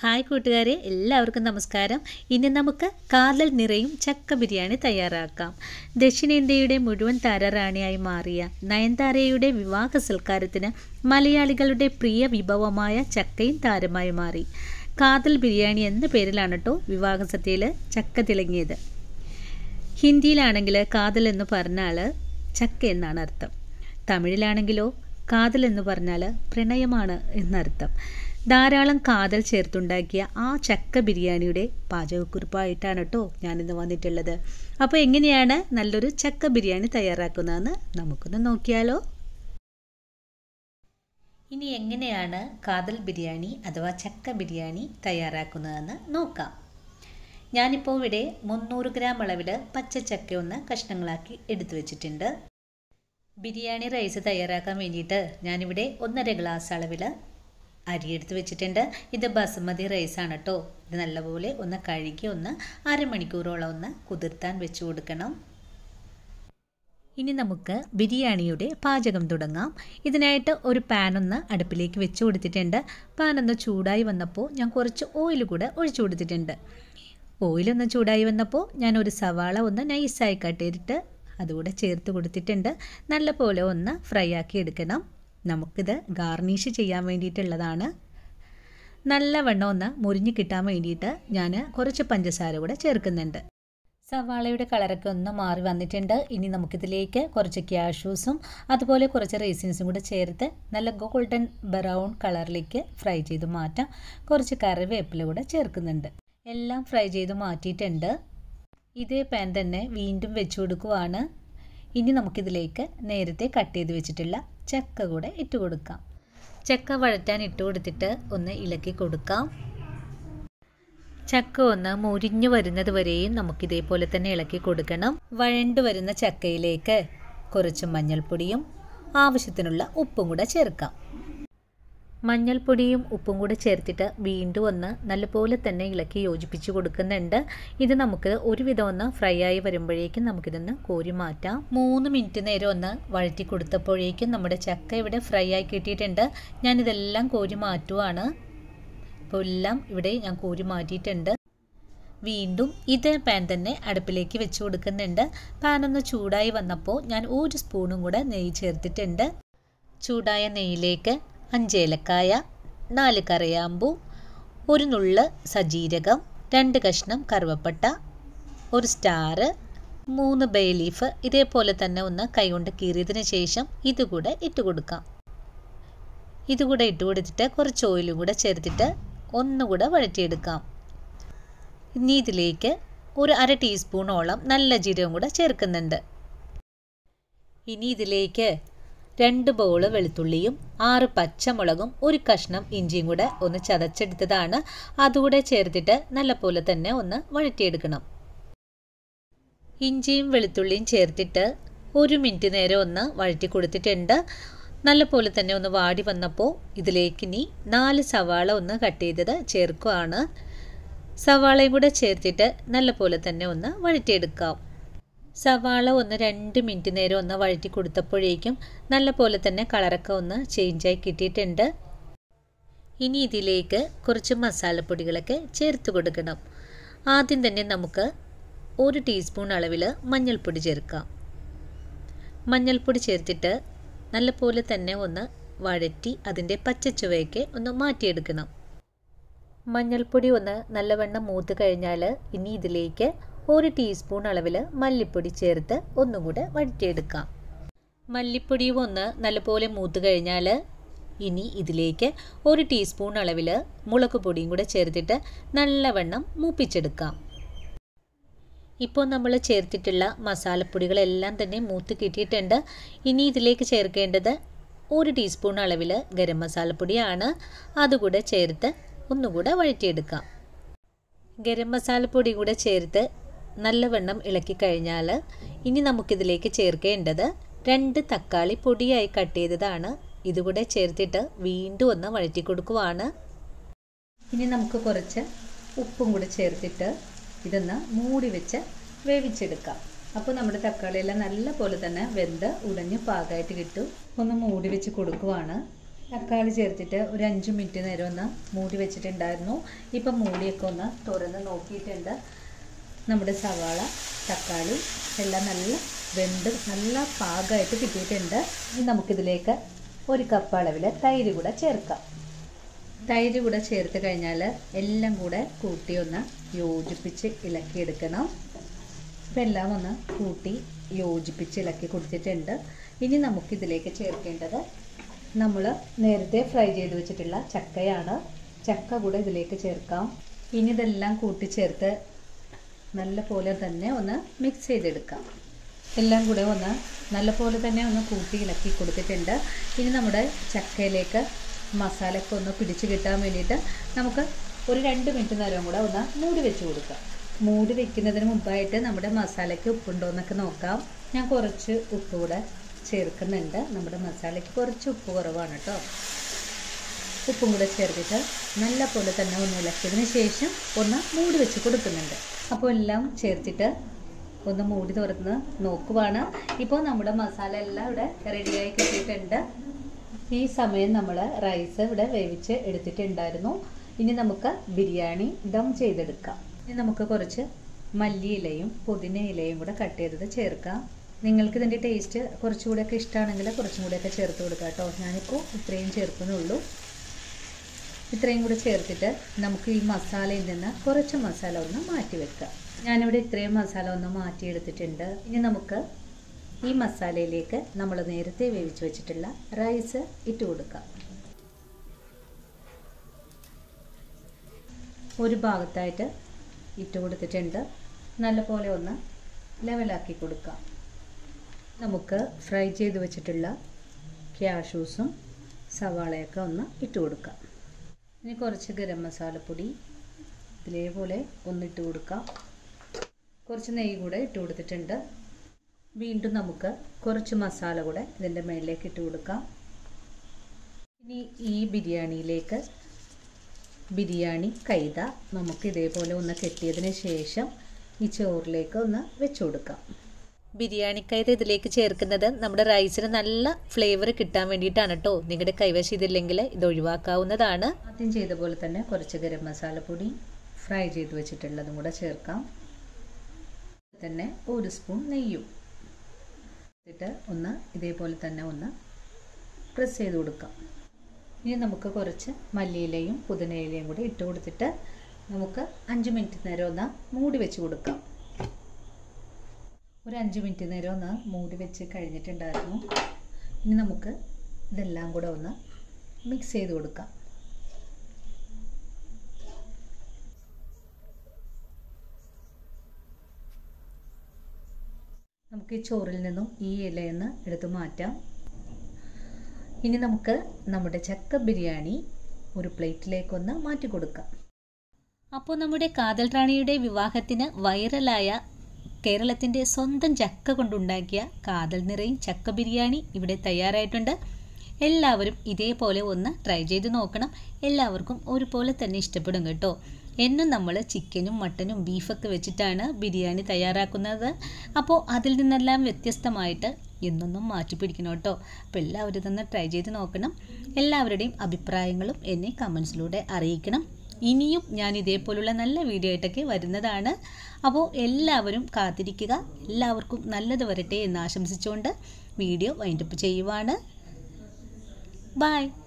Hi കൂട്ടുകാരെ എല്ലാവർക്കും നമസ്കാരം. ഇനി നമുക്ക് കാതൽ നിറയും ചക്ക ബിരിയാണി തയ്യാറാക്കാം. ദക്ഷിണേന്ത്യയുടെ മുഴുവൻ താരറാണിയായി മാറിയ നയൻതാരയുടെ വിവാഹ സൽക്കാരത്തിന് മലയാളികളുടെ പ്രിയ വിഭവമായ ചക്കയും താരമായി മാറി. കാതൽ ബിരിയാണി എന്ന പേരിലാണ് കേട്ടോ വിവാഹ സദ്യയിൽ ചക്ക തിളങ്ങിയത്. ഹിന്ദിയിലാണെങ്കിൽ കാതൽ എന്ന് പറഞ്ഞാൽ ചക്ക എന്നാണ് അർത്ഥം. തമിഴിലാണെങ്കിലോ കാതൽ എന്ന് പറഞ്ഞാൽ പ്രണയമാണ് എന്നർത്ഥം. ധാരാളം കാതൽ ചേർത്തുണ്ടാക്കിയ ആ ചക്ക ബിരിയാണിയുടെ പാചകക്കുറിപ്പായിട്ടാണ് കേട്ടോ ഞാനിന്ന് വന്നിട്ടുള്ളത്. അപ്പോൾ എങ്ങനെയാണ് നല്ലൊരു ചക്ക ബിരിയാണി തയ്യാറാക്കുന്നതെന്ന് നമുക്കൊന്ന് നോക്കിയാലോ. ഇനി എങ്ങനെയാണ് കാതൽ ബിരിയാണി അഥവാ ചക്ക ബിരിയാണി തയ്യാറാക്കുന്നതെന്ന് നോക്കാം. ഞാനിപ്പോൾ ഇവിടെ മുന്നൂറ് ഗ്രാം അളവിൽ ചക്ക ഒന്ന് കഷ്ണങ്ങളാക്കി എടുത്തു വെച്ചിട്ടുണ്ട്. ബിരിയാണി റൈസ് തയ്യാറാക്കാൻ വേണ്ടിയിട്ട് ഞാനിവിടെ ഒന്നര ഗ്ലാസ് അളവിൽ അരി എടുത്ത് വെച്ചിട്ടുണ്ട്. ഇത് ബസുമതി റൈസാണ് കേട്ടോ ഇത് നല്ലപോലെ ഒന്ന് കഴുകി ഒന്ന് അരമണിക്കൂറോളം ഒന്ന് കുതിർത്താൻ വെച്ച് കൊടുക്കണം. ഇനി നമുക്ക് ബിരിയാണിയുടെ പാചകം തുടങ്ങാം. ഇതിനായിട്ട് ഒരു പാൻ ഒന്ന് അടുപ്പിലേക്ക് വെച്ച് കൊടുത്തിട്ടുണ്ട്. പാൻ ഒന്ന് ചൂടായി വന്നപ്പോൾ ഞാൻ കുറച്ച് ഓയിൽ കൂടെ ഒഴിച്ചു കൊടുത്തിട്ടുണ്ട്. ഓയിലൊന്ന് ചൂടായി വന്നപ്പോൾ ഞാൻ ഒരു സവാള ഒന്ന് നൈസായി കട്ടിയിട്ട് അതുകൂടെ ചേർത്ത് കൊടുത്തിട്ടുണ്ട്. നല്ലപോലെ ഒന്ന് ഫ്രൈ ആക്കി എടുക്കണം. നമുക്കിത് ഗാർണിഷ് ചെയ്യാൻ വേണ്ടിയിട്ടുള്ളതാണ്. നല്ലവണ്ണം ഒന്ന് മുരിഞ്ഞ് കിട്ടാൻ വേണ്ടിയിട്ട് ഞാൻ കുറച്ച് പഞ്ചസാര കൂടെ ചേർക്കുന്നുണ്ട്. സവാളയുടെ കളറൊക്കെ ഒന്ന് മാറി വന്നിട്ടുണ്ട്. ഇനി നമുക്കിതിലേക്ക് കുറച്ച് ക്യാഷ്യൂസും അതുപോലെ കുറച്ച് റേസിൻസും കൂടെ ചേർത്ത് നല്ല ഗോൾഡൻ ബ്രൗൺ കളറിലേക്ക് ഫ്രൈ ചെയ്ത് മാറ്റാം. കുറച്ച് കറിവേപ്പില കൂടെ ചേർക്കുന്നുണ്ട്. എല്ലാം ഫ്രൈ ചെയ്ത് മാറ്റിയിട്ടുണ്ട്. ഇതേ പാൻ തന്നെ വീണ്ടും വെച്ചു കൊടുക്കുവാണ്. ഇനി നമുക്കിതിലേക്ക് നേരത്തെ കട്ട് ചെയ്ത് വെച്ചിട്ടുള്ള ചക്ക കൂടെ ഇട്ട് കൊടുക്കാം. ചക്ക വഴറ്റാൻ ഇട്ട് കൊടുത്തിട്ട് ഒന്ന് ഇളക്കി കൊടുക്കാം. ചക്ക ഒന്ന് മുരിഞ്ഞു വരുന്നത് വരെയും നമുക്ക് ഇതേപോലെ തന്നെ ഇളക്കി കൊടുക്കണം. വഴണ്ടു വരുന്ന ചക്കയിലേക്ക് കുറച്ച് മഞ്ഞൾപ്പൊടിയും ആവശ്യത്തിനുള്ള ഉപ്പും കൂടെ ചേർക്കാം. മഞ്ഞൾപ്പൊടിയും ഉപ്പും കൂടെ ചേർത്തിട്ട് വീണ്ടും ഒന്ന് നല്ലപോലെ തന്നെ ഇളക്കി യോജിപ്പിച്ച് കൊടുക്കുന്നുണ്ട്. ഇത് നമുക്ക് ഒരുവിധം ഒന്ന് ഫ്രൈ ആയി വരുമ്പോഴേക്കും നമുക്കിതൊന്ന് കോരി മാറ്റാം. മൂന്ന് മിനിറ്റ് നേരം ഒന്ന് വഴറ്റി കൊടുത്തപ്പോഴേക്കും നമ്മുടെ ചക്ക ഇവിടെ ഫ്രൈ ആയി കിട്ടിയിട്ടുണ്ട്. ഞാനിതെല്ലാം കോരി മാറ്റുവാണ്. ഇപ്പോൾ എല്ലാം ഇവിടെ ഞാൻ കോരി മാറ്റിയിട്ടുണ്ട്. വീണ്ടും ഇതേ പാൻ തന്നെ അടുപ്പിലേക്ക് വെച്ച് കൊടുക്കുന്നുണ്ട്. പാൻ ഒന്ന് ചൂടായി വന്നപ്പോൾ ഞാൻ ഒരു സ്പൂണും കൂടെ നെയ്യ് ചേർത്തിട്ടുണ്ട്. ചൂടായ നെയ്യിലേക്ക് അഞ്ച് ഏലക്കായ നാല് കറിയാമ്പൂ ഒരു നുള്ള് സജീരകം രണ്ട് കഷ്ണം കറുവപ്പട്ട ഒരു സ്റ്റാർ മൂന്ന് ബേ ലീഫ് ഇതേപോലെ തന്നെ ഒന്ന് കൈകൊണ്ട് കീറിയതിന് ശേഷം ഇതുകൂടെ ഇട്ട് കൊടുക്കാം. ഇതുകൂടെ ഇട്ട് കൊടുത്തിട്ട് കുറച്ച് ഓയിലും കൂടെ ചേർത്തിട്ട് ഒന്നുകൂടെ വഴറ്റിയെടുക്കാം. ഇനി ഇതിലേക്ക് ഒരു അര ടീസ്പൂണോളം നല്ല ജീരകം കൂടെ ചേർക്കുന്നുണ്ട്. ഇനി ഇതിലേക്ക് രണ്ട് ബോൾ വെളുത്തുള്ളിയും ആറ് പച്ചമുളകും ഒരു കഷ്ണം ഇഞ്ചിയും കൂടെ ഒന്ന് ചതച്ചെടുത്തതാണ്. അതുകൂടെ ചേർത്തിട്ട് നല്ലപോലെ തന്നെ ഒന്ന് വഴറ്റിയെടുക്കണം. ഇഞ്ചിയും വെളുത്തുള്ളിയും ചേർത്തിട്ട് ഒരു മിനിറ്റ് നേരം ഒന്ന് വഴറ്റി കൊടുത്തിട്ടുണ്ട്. നല്ലപോലെ തന്നെ ഒന്ന് വാടി വന്നപ്പോൾ ഇതിലേക്ക് ഇനി നാല് സവാള ഒന്ന് കട്ട് ചെയ്തത് ചേർക്കുകയാണ് സവാളയും കൂടെ ചേർത്തിട്ട് നല്ലപോലെ തന്നെ ഒന്ന് വഴറ്റിയെടുക്കാം. സവാള ഒന്ന് രണ്ട് മിനിറ്റ് നേരം ഒന്ന് വഴറ്റി കൊടുത്തപ്പോഴേക്കും നല്ല പോലെ തന്നെ കളറൊക്കെ ഒന്ന് ചേഞ്ചായി കിട്ടിയിട്ടുണ്ട്. ഇനി ഇതിലേക്ക് കുറച്ച് മസാലപ്പൊടികളൊക്കെ ചേർത്ത് കൊടുക്കണം. ആദ്യം തന്നെ നമുക്ക് ഒരു ടീസ്പൂൺ അളവിൽ മഞ്ഞൾപ്പൊടി ചേർക്കാം. മഞ്ഞൾപ്പൊടി ചേർത്തിട്ട് നല്ല പോലെ തന്നെ ഒന്ന് വഴറ്റി അതിന്റെ പച്ചച്ചുവയൊക്കെ ഒന്ന് മാറ്റിയെടുക്കണം. മഞ്ഞൾപ്പൊടി ഒന്ന് നല്ലവണ്ണം മൂത്ത് കഴിഞ്ഞാൽ ഇനി ഇതിലേക്ക് ഒരു ടീസ്പൂൺ അളവിൽ മല്ലിപ്പൊടി ചേർത്ത് ഒന്നും കൂടെ വഴറ്റിയെടുക്കാം. മല്ലിപ്പൊടി ഒന്ന് നല്ലപോലെ മൂത്ത് കഴിഞ്ഞാൽ ഇനി ഇതിലേക്ക് ഒരു ടീസ്പൂൺ അളവിൽ മുളക് പൊടിയും കൂടെ ചേർത്തിട്ട് നല്ലവണ്ണം മൂപ്പിച്ചെടുക്കാം. ഇപ്പോൾ നമ്മൾ ചേർത്തിട്ടുള്ള മസാലപ്പൊടികളെല്ലാം തന്നെ മൂത്ത് കിട്ടിയിട്ടുണ്ട്. ഇനി ഇതിലേക്ക് ചേർക്കേണ്ടത് ഒരു ടീസ്പൂൺ അളവിൽ ഗരം മസാലപ്പൊടിയാണ്. അതുകൂടെ ചേർത്ത് ഒന്നുകൂടെ വഴറ്റിയെടുക്കാം. ഗരം മസാലപ്പൊടി കൂടെ ചേർത്ത് നല്ലവണ്ണം ഇളക്കി കഴിഞ്ഞാൽ ഇനി നമുക്കിതിലേക്ക് ചേർക്കേണ്ടത് രണ്ട് തക്കാളി പൊടിയായി കട്ട് ചെയ്തതാണ്. ഇതുകൂടെ ചേർത്തിട്ട് വീണ്ടും ഒന്ന് വഴറ്റി കൊടുക്കുവാണ്. ഇനി നമുക്ക് കുറച്ച് ഉപ്പും കൂടെ ചേർത്തിട്ട് ഇതൊന്ന് മൂടി വെച്ച് വേവിച്ചെടുക്കാം. അപ്പോൾ നമ്മുടെ തക്കാളിയെല്ലാം നല്ല പോലെ തന്നെ വെന്ത് ഉടഞ്ഞ് പാകമായിട്ട് കിട്ടും. ഒന്ന് മൂടി വെച്ച് കൊടുക്കുവാണ്. തക്കാളി ചേർത്തിട്ട് ഒരു അഞ്ച് മിനിറ്റ് നേരം ഒന്ന് മൂടി വെച്ചിട്ടുണ്ടായിരുന്നു. ഇപ്പം മൂടിയൊക്കെ ഒന്ന് തുറന്ന് നോക്കിയിട്ടുണ്ട്. നമ്മുടെ സവാള തക്കാളി എല്ലാം നല്ല വെന്ത് നല്ല പാകമായിട്ട് കിട്ടിയിട്ടുണ്ട്. ഇനി നമുക്കിതിലേക്ക് ഒരു കപ്പ് അളവിൽ തൈര് കൂടെ ചേർക്കാം. തൈര് കൂടെ ചേർത്ത് കഴിഞ്ഞാൽ എല്ലാം കൂടെ കൂട്ടി ഒന്ന് യോജിപ്പിച്ച് ഇളക്കിയെടുക്കണം. ഇപ്പം എല്ലാം ഒന്ന് കൂട്ടി യോജിപ്പിച്ച് ഇളക്കി കൊടുത്തിട്ടുണ്ട്. ഇനി നമുക്കിതിലേക്ക് ചേർക്കേണ്ടത് നമ്മൾ നേരത്തെ ഫ്രൈ ചെയ്ത് വെച്ചിട്ടുള്ള ചക്കയാണ്. ചക്ക കൂടെ ഇതിലേക്ക് ചേർക്കാം. ഇനി ഇതെല്ലാം കൂട്ടി ചേർത്ത് നല്ല പോലെ തന്നെ ഒന്ന് മിക്സ് ചെയ്തെടുക്കാം. എല്ലാം കൂടെ ഒന്ന് നല്ല പോലെ തന്നെ ഒന്ന് കൂട്ടി ഇളക്കി കൊടുത്തിട്ടുണ്ട്. ഇനി നമ്മുടെ ചക്കയിലേക്ക് മസാലയൊക്കെ ഒന്ന് പിടിച്ച് കിട്ടാൻ വേണ്ടിയിട്ട് നമുക്ക് ഒരു രണ്ട് മിനിറ്റ് നേരം കൂടെ ഒന്ന് മൂടി വെച്ച് കൊടുക്കാം. മൂടി വെക്കുന്നതിന് മുമ്പായിട്ട് നമ്മുടെ മസാലയ്ക്ക് ഉപ്പുണ്ടോ എന്നൊക്കെ നോക്കാം. ഞാൻ കുറച്ച് ഉപ്പ് കൂടെ ചേർക്കുന്നുണ്ട്. നമ്മുടെ മസാലയ്ക്ക് കുറച്ച് ഉപ്പ് കുറവാണ് കേട്ടോ. ഉപ്പും കൂടെ ചേർത്തിട്ട് നല്ല പോലെ തന്നെ ഒന്ന് ഇളക്കിയതിന് ശേഷം ഒന്ന് മൂടി വെച്ച് കൊടുക്കുന്നുണ്ട്. അപ്പോൾ എല്ലാം ചേർത്തിട്ട് ഒന്ന് മൂടി തുറന്ന് നോക്കുവാണ്. ഇപ്പോൾ നമ്മുടെ മസാല എല്ലാം ഇവിടെ റെഡിയായി കിട്ടിയിട്ടുണ്ട്. ഈ സമയം നമ്മൾ റൈസ് ഇവിടെ വേവിച്ച് എടുത്തിട്ടുണ്ടായിരുന്നു. ഇനി നമുക്ക് ബിരിയാണി ദം ചെയ്തെടുക്കാം. ഇനി നമുക്ക് കുറച്ച് മല്ലിയിലയും പുതിന ഇലയും കൂടെ കട്ട് ചെയ്തത് ചേർക്കാം. നിങ്ങൾക്ക് ഇതിന്റെ ടേസ്റ്റ് കുറച്ചുകൂടെയൊക്കെ ഇഷ്ടമാണെങ്കിൽ കുറച്ചും കൂടെയൊക്കെ ചേർത്ത് കൊടുക്കാം കേട്ടോ. ഞാനിപ്പോൾ ഇത്രയും ചേർക്കുന്നുള്ളൂ. ഇത്രയും കൂടെ ചേർത്തിട്ട് നമുക്ക് ഈ മസാലയിൽ നിന്ന് കുറച്ച് മസാല ഒന്ന് മാറ്റി വെക്കാം. ഞാനിവിടെ ഇത്രയും മസാല ഒന്ന് മാറ്റിയെടുത്തിട്ടുണ്ട്. ഇനി നമുക്ക് ഈ മസാലയിലേക്ക് നമ്മൾ നേരത്തെ വേവിച്ച് വെച്ചിട്ടുള്ള റൈസ് ഇട്ട് കൊടുക്കാം. ഒരു ഭാഗത്തായിട്ട് ഇട്ട് കൊടുത്തിട്ടുണ്ട്. നല്ലപോലെ ഒന്ന് ലെവലാക്കി കൊടുക്കാം. നമുക്ക് ഫ്രൈ ചെയ്ത് വെച്ചിട്ടുള്ള ക്യാഷൂസും സവാളയൊക്കെ ഒന്ന് ഇട്ട് കൊടുക്കാം. ഇനി കുറച്ച് ഗരം മസാലപ്പൊടി ഇതേപോലെ ഒന്നിട്ട് കൊടുക്കാം. കുറച്ച് നെയ്യ് കൂടെ ഇട്ട് കൊടുത്തിട്ടുണ്ട്. വീണ്ടും നമുക്ക് കുറച്ച് മസാല കൂടെ ഇതിന്റെ മേളിലേക്ക് ഇട്ട് കൊടുക്കാം. ഇനി ഈ ബിരിയാണിയിലേക്ക് ബിരിയാണി കൈത നമുക്ക് ഇതേപോലെ ഒന്ന് കെട്ടിയതിന് ശേഷം ഈ ചോറിലേക്ക് ഒന്ന് വെച്ച് കൊടുക്കാം. ബിരിയാണി കൈത ഇതിലേക്ക് ചേർക്കുന്നത് നമ്മുടെ റൈസിന് നല്ല ഫ്ലേവർ കിട്ടാൻ വേണ്ടിയിട്ടാണ് കേട്ടോ നിങ്ങളുടെ കൈവശം ഇതില്ലെങ്കിൽ ഇത് ഒഴിവാക്കാവുന്നതാണ്. ആദ്യം ചെയ്ത പോലെ തന്നെ കുറച്ച് ഗരം പൊടി ഫ്രൈ ചെയ്ത് വെച്ചിട്ടുള്ളതും കൂടെ ചേർക്കാം. തന്നെ ഒരു സ്പൂൺ നെയ്യും. എന്നിട്ട് ഒന്ന് ഇതേപോലെ തന്നെ ഒന്ന് പ്രസ് ചെയ്ത് കൊടുക്കാം. ഇനി നമുക്ക് കുറച്ച് മല്ലിയിലയും പുതിനയിലയും കൂടി ഇട്ട് കൊടുത്തിട്ട് നമുക്ക് അഞ്ച് മിനിറ്റ് നേരം ഒന്ന് മൂടി വെച്ച് കൊടുക്കാം. ഒരു അഞ്ച് മിനിറ്റ് നേരം ഒന്ന് മൂടി വെച്ച് കഴിഞ്ഞിട്ടുണ്ടായിരുന്നു. ഇനി നമുക്ക് ഇതെല്ലാം കൂടെ ഒന്ന് മിക്സ് ചെയ്ത് കൊടുക്കാം. നമുക്ക് ഈ ചോറിൽ നിന്നും ഈ ഇലയെന്ന് എടുത്ത് മാറ്റാം. ഇനി നമുക്ക് നമ്മുടെ ചക്ക ബിരിയാണി ഒരു പ്ലേറ്റിലേക്കൊന്ന് മാറ്റി കൊടുക്കാം. അപ്പോൾ നമ്മുടെ കാതൽ റാണിയുടെ വിവാഹത്തിന് വൈറലായ കേരളത്തിന്റെ സ്വന്തം ചക്ക കൊണ്ടുണ്ടാക്കിയ കാതൽ നിറയും ചക്ക ബിരിയാണി ഇവിടെ തയ്യാറായിട്ടുണ്ട്. എല്ലാവരും ഇതേപോലെ ഒന്ന് ട്രൈ ചെയ്ത് നോക്കണം. എല്ലാവർക്കും ഒരുപോലെ തന്നെ ഇഷ്ടപ്പെടും കേട്ടോ. എന്നും നമ്മൾ ചിക്കനും മട്ടനും ബീഫൊക്കെ വെച്ചിട്ടാണ് ബിരിയാണി തയ്യാറാക്കുന്നത്. അപ്പോൾ അതിൽ നിന്നെല്ലാം വ്യത്യസ്തമായിട്ട് എന്നൊന്നും മാറ്റി പിടിക്കണം കേട്ടോ. അപ്പോൾ എല്ലാവരും തന്നെ ട്രൈ ചെയ്ത് നോക്കണം. എല്ലാവരുടെയും അഭിപ്രായങ്ങളും എന്നെ കമൻസിലൂടെ അറിയിക്കണം. ഇനിയും ഞാൻ ഇതേപോലുള്ള നല്ല വീഡിയോ ആയിട്ടൊക്കെ വരുന്നതാണ്. അപ്പോൾ എല്ലാവരും കാത്തിരിക്കുക. എല്ലാവർക്കും നല്ലത് വരട്ടെ എന്ന് ആശംസിച്ചുകൊണ്ട് വീഡിയോ വൈൻഡപ്പ് ചെയ്യുവാണ്. ബായ്